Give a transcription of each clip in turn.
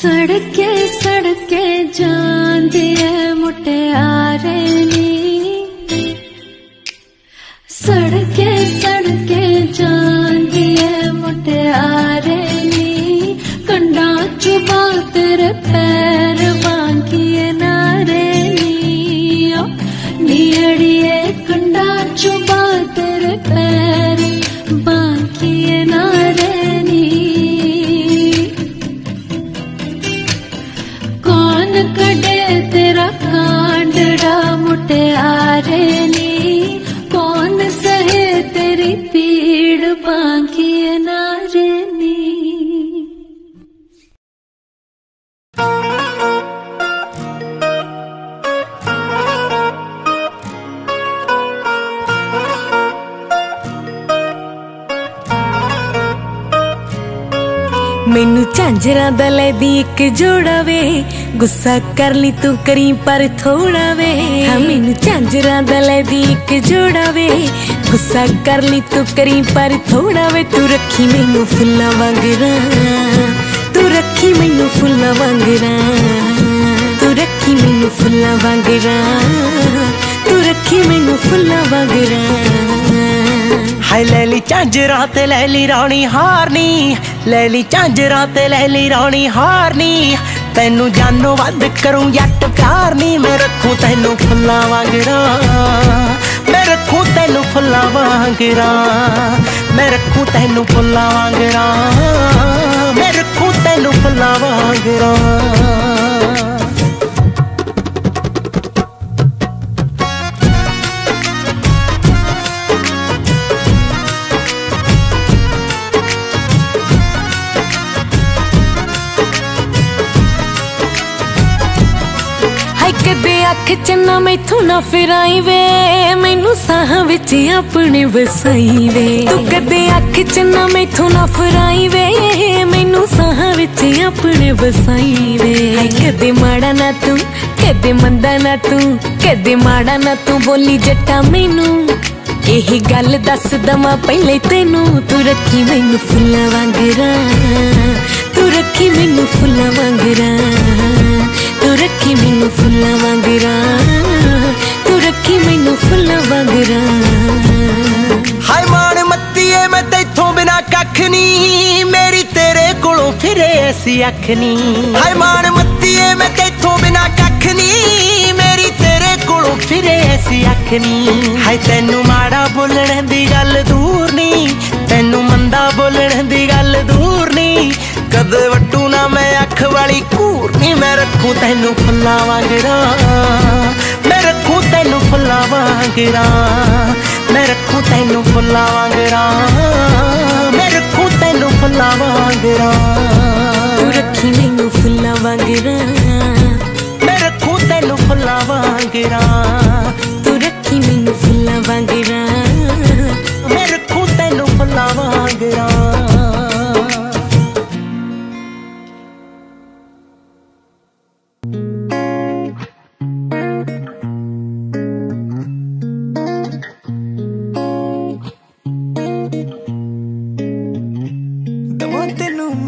सड़के सडके जादि मुटे आरे ਮੈਨੂੰ ਝਾਂਜਰਾਂ ਦਾ ਲੈਦੀ ਇੱਕ ਜੋੜਾ ਵੇ। ਗੁੱਸਾ ਕਰ ਲਈ ਤੂੰ ਕਰੀ ਪਰ ਥੋੜਾ ਵੇ। ਹਾਂ, ਮੈਨੂੰ ਝਾਂਜਰਾਂ ਦਾ ਲੈਦੀ ਇੱਕ ਜੋੜਾ ਵੇ। ਗੁੱਸਾ ਕਰ ਲਈ ਤੂੰ ਕਰੀ ਪਰ ਥੋੜਾ ਵੇ। ਤੂੰ ਰੱਖੀ ਮੈਨੂੰ ਫੁੱਲਾਂ ਵਾਂਗਰਾ ਤੂੰ ਰੱਖੀ ਮੈਨੂੰ ਫੁੱਲਾਂ ਵਾਂਗਰਾ ਤੂੰ ਰੱਖੀ ਮੈਨੂੰ ਫੁੱਲਾਂ ਵਾਂਗਰਾ ਤੂੰ ਰੱਖੀ ਮੈਨੂੰ ਫੁੱਲਾਂ ਵਾਂਗਰਾ ਹਾਏ ਲੈ ਲਈ ਝਾਂਜਰਾਂ ਤੇ ਲੈ ਲਈ ਰਾਣੀ ਹਾਰਨੀ। ਲੈ ਲਈ ਝਾਂਜਰਾਂ ਤੇ ਲੈ ਲਈ ਰਾਣੀ ਹਾਰਨੀ। ਤੈਨੂੰ ਜਾਨੋਂ ਵੱਧ ਕਰੂੰ ਜੱਟ ਪਿਆਰ ਨਹੀਂ ਮੈਂ ਰੱਖੂ ਤੈਨੂੰ ਫੁੱਲਾਂ ਵਾਂਗਰਾਂ। ਮੈਂ ਰੱਖੂ ਤੈਨੂੰ ਫੁੱਲਾਂ ਵਾਂਗਰਾਂ। ਮੈਂ ਰੱਖੂ ਤੈਨੂੰ ਫੁੱਲਾਂ ਵਾਂਗਰਾਂ। ਮੈਂ ਰੱਖੂ ਤੈਨੂੰ ਫੁੱਲਾਂ ਵਾਂਗਰਾਂ। ਅੱਖ ਚ ਨਾ ਮੈਥੋਂ ਨਾ ਫਿਰਾਈ ਵੇ ਮੈਨੂੰ ਸਾਹਾਂ ਵਿੱਚ ਆਪਣੇ ਵਸਾਈ ਵੇ ਤੂੰ ਕਦੇ ਅੱਖ ਚ ਨਾ ਮੈਥੋਂ ਨਾ ਫਿਰਾਈ ਵੇ ਮੈਨੂੰ ਸਾਹਾਂ ਵਿੱਚ ਆਪਣੇ ਵਸਾਈ ਵੇ ਕਦੇ ਮਾੜਾ ਨਾ ਤੂੰ, ਕਦੇ ਮੰਦਾ ਨਾ ਤੂੰ, ਕਦੇ ਮਾੜਾ ਨਾ ਤੂੰ ਬੋਲੀ ਜੱਟਾ ਮੈਨੂੰ। ਇਹੀ ਗੱਲ ਦੱਸ ਦਵਾਂ ਪਹਿਲੇ ਤੈਨੂੰ। ਤੂੰ ਰੱਖੀ ਮੈਨੂੰ ਫੁੱਲਾਂ ਵਾਂਗਰਾ, ਤੂੰ ਰੱਖੀ ਮੈਨੂੰ ਫੁੱਲਾਂ ਵਾਂਗਰਾ। ਤੂੰ ਰੱਖੀ ਮੈਨੂੰ ਫੁੱਲਾਂ ਵਾਂਗਰਾਂ, ਤੂੰ ਰੱਖੀ ਮੈਨੂੰ ਫੁੱਲਾਂ ਵਾਂਗਰਾਂ। ਹਾਏ ਮਾਣ ਮੱਤੀਏ, ਮੈਂ ਤੈਥੋਂ ਬਿਨਾ ਕੱਖ ਨਹੀਂ, ਮੇਰੀ ਤੇਰੇ ਕੋਲੋਂ ਫਿਰੇ ਐਸੀ ਅੱਖ ਨਹੀਂ। ਹਾਏ ਮਾਣ ਮੱਤੀਏ, ਮੈਂ ਤੈਥੋਂ ਬਿਨਾ ਕੱਖ ਨਹੀਂ, ਮੇਰੀ ਤੇਰੇ ਕੋਲੋਂ ਫਿਰੇ ਐਸੀ ਅੱਖ ਨਹੀਂ। ਹਾਏ ਤੈਨੂੰ ਮਾੜਾ ਬੋਲਣ ਦੀ ਗੱਲ ਦੂਰ ਨਹੀਂ, ਤੈਨੂੰ ਮੰਦਾ ਬੋਲਣ ਦੀ ਗੱਲ ਦੂਰ ਨਹੀਂ। ਕਦੇ ਵੱਟੂ ਨਾ ਮੈਂ ਅੱਖ ਵਾਲੀ ਘੂਰ ਰੱਖੂ ਤੈਨੂੰ ਫੁੱਲਾਂ ਵਾਂਗਰਾਂ ਮੈਂ ਰੱਖੂ ਤੈਨੂੰ ਫੁੱਲਾਂ ਵਾਂਗਰਾਂ ਮੈਂ ਰੱਖੂ ਤੈਨੂੰ ਫੁੱਲਾਂ ਵਾਂਗਰਾਂ ਮੈਂ ਰੱਖੂ ਤੈਨੂੰ ਫੁੱਲਾਂ ਵਾਂਗਰਾਂ ਤੂੰ ਰੱਖੀ ਮੈਨੂੰ ਫੁੱਲਾਂ ਵਾਂਗਰਾਂ ਮੈਂ ਰੱਖੂ ਤੈਨੂੰ ਫੁੱਲਾਂ ਵਾਂਗਰਾਂ ਤੂੰ ਰੱਖੀ ਮੈਨੂੰ ਫੁੱਲਾਂ ਵਾਂਗਰਾਂ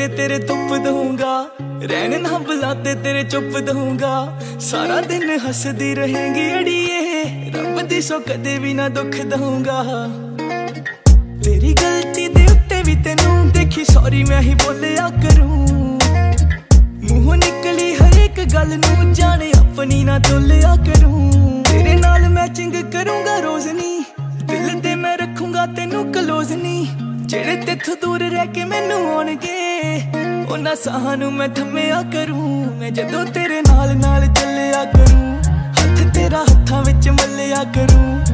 ਤੇ ਤੇਰੇ ਧੁੱਪ ਦਊਂਗਾ। ਰਹਿਣ ਨਾ ਬੁਲਾਤੇ ਤੇਰੇ ਚੁੱਪ ਦਊਂਗਾ। ਸਾਰਾ ਦਿਨ ਹੱਸਦੀ ਰਹੇਂਗੀ ਅੜੀਏ। ਰੱਬ ਦੀ ਸੋ ਕਦੇ ਵੀ ਨਾ ਦੁੱਖ ਦਊਂਗਾ। ਤੇਰੀ ਗਲਤੀ ਦੇ ਉੱਤੇ ਵੀ ਤੈਨੂੰ ਦੇਖੀ ਸੌਰੀ ਮੈਂ ਹੀ ਬੋਲਿਆ ਕਰੂੰ। ਮੂੰਹੋਂ ਨਿਕਲੀ ਹਰ ਇੱਕ ਗੱਲ ਨੂੰ ਜਾਣੇ, ਆਪਣੀ ਨਾ ਤੋਲਿਆ ਕਰੂੰ। ਉਹਨਾਂ ਸਾਹਾਂ ਨੂੰ ਮੈਂ ਥੰਮਿਆ ਕਰੂੰ, ਮੈਂ ਜਦੋਂ ਤੇਰੇ ਨਾਲ ਨਾਲ ਚੱਲਿਆ ਕਰੂੰ, ਹੱਥ ਤੇਰਾ ਹੱਥਾਂ ਵਿੱਚ ਮੱਲਿਆ ਕਰੂੰ।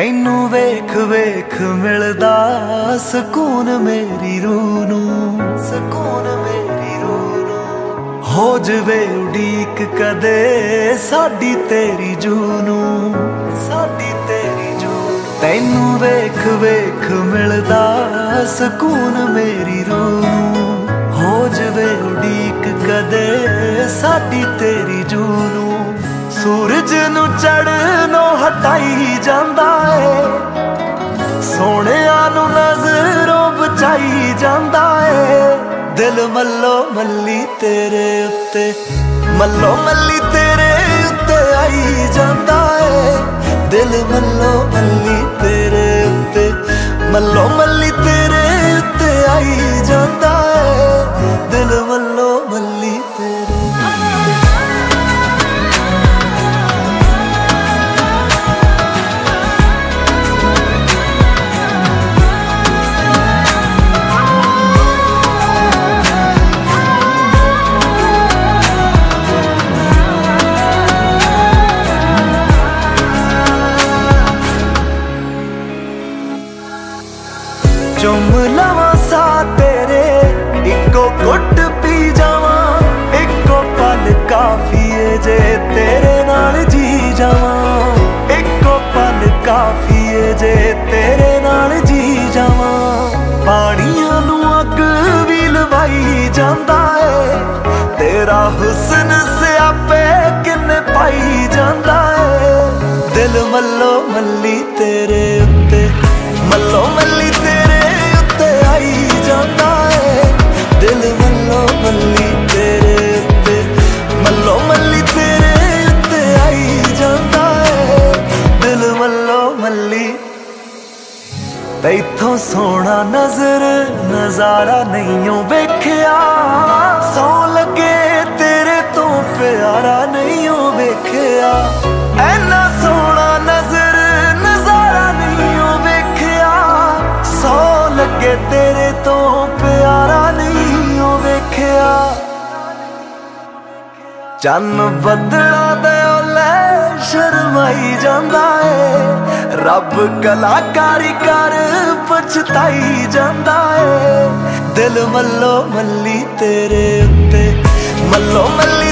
ਤੈਨੂੰ ਵੇਖ ਵੇਖ ਮਿਲਦਾ ਸਕੂਨ ਮੇਰੀ ਰੂਹ ਨੂੰ, ਸਕੂਨ ਮੇਰੀ ਰੂਹ ਨੂੰ। ਹੋ ਜਵੇ ਉਡੀਕ ਕਦੇ ਸਾਡੀ ਤੇਰੀ ਜੂ ਨੂੰ, ਸਾਡੀ ਤੇਰੀ ਜੂ ਤੈਨੂੰ ਵੇਖ ਵੇਖ ਮਿਲਦਾ ਸਕੂਨ ਮੇਰੀ ਰੂਹ ਨੂੰ। ਹੋ ਜਵੇ ਉਡੀਕ ਕਦੇ ਸਾਡੀ ਤੇਰੀ ਜੂ ਨੂੰ ਸੂਰਜ ਨੂੰ ਚੜਨੋਂ ਹਟਾਈ ਜਾਂਦਾ ਏ। ਸੋਹਣਿਆਂ ਨੂੰ ਨਜ਼ਰੋਂ ਬਚਾਈ ਜਾਂਦਾ ਏ। ਦਿਲ ਮੱਲੋ ਮੱਲੀ ਤੇਰੇ ਉੱਤੇ, ਮੱਲੋ ਮੱਲੀ ਤੇਰੇ ਉੱਤੇ ਆਈ ਜਾਂਦਾ ਏ। ਦਿਲ ਮੱਲੋ ਮੱਲੀ ਤੇਰੇ ਉੱਤੇ, ਮੱਲੋ ਮੱਲੀ ਤੇਰੇ ਉੱਤੇ ਆਈ ਜਾਂਦਾ ਏ। ਦਿਲ ਮੱਲੋ ਮੱਲੀ ਘੁੱਟ ਪੀ ਜਾਵਾਂ। ਇੱਕੋ ਪਲ ਕਾਫੀ ਏ ਜੇ ਤੇਰੇ ਨਾਲ ਜੀ ਜਾਵਾਂ। ਇੱਕੋ ਪਲ ਕਾਫੀ ਏ ਜੇ ਤੇਰੇ ਨਾਲ ਜੀ ਜਾਵਾਂ। ਪਾਣੀਆਂ ਨੂੰ ਅੱਗ ਵੀ ਲਵਾਈ ਜਾਂਦਾ ਏ। ਤੇਰਾ ਹੁਸਨ ਸਿਆਪੇ ਕਿੰਨੇ ਪਾਈ ਜਾਂਦਾ ਏ। ਦਿਲ ਮੱਲੋ ਮੱਲੀ ਤੇਰੇ ਉੱਤੇ। ਮੱਲੋ ਮੱਲੀ ਨਜ਼ਾਰਾ ਨਹੀਂਓ ਵੇਖਿਆ। ਸੌ ਲੱਗੇ ਤੇਰੇ ਤੋਂ ਪਿਆਰਾ ਨਹੀਂਓ ਵੇਖਿਆ। ਐਨਾ ਸੋਹਣਾ ਨਜ਼ਰ, ਨਜ਼ਾਰਾ ਨਹੀਂਓ ਵੇਖਿਆ। ਸੌ ਲੱਗੇ ਤੇਰੇ ਤੋਂ ਪਿਆਰਾ ਨਹੀਂਓ ਵੇਖਿਆ। ਚੰਨ ਬਦਲਾ ਦੇ ਸ਼ਰਮਾਈ ਜਾਂਦਾ ਏ। ਰੱਬ ਕਲਾਕਾਰੀ ਕਰ ਪਛਤਾਈ ਜਾਂਦਾ ਏ। ਦਿਲ ਮੱਲੋ ਮੱਲੀ ਤੇਰੇ ਉੱਤੇ। ਮੱਲੋ ਮੱਲੀ